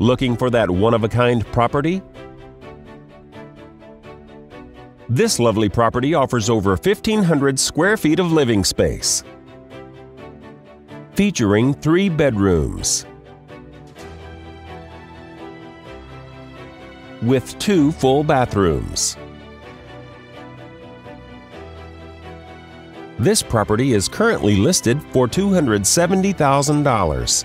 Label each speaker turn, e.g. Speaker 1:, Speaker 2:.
Speaker 1: Looking for that one of a kind property? This lovely property offers over 1,500 square feet of living space, featuring three bedrooms with two full bathrooms. This property is currently listed for $270,000.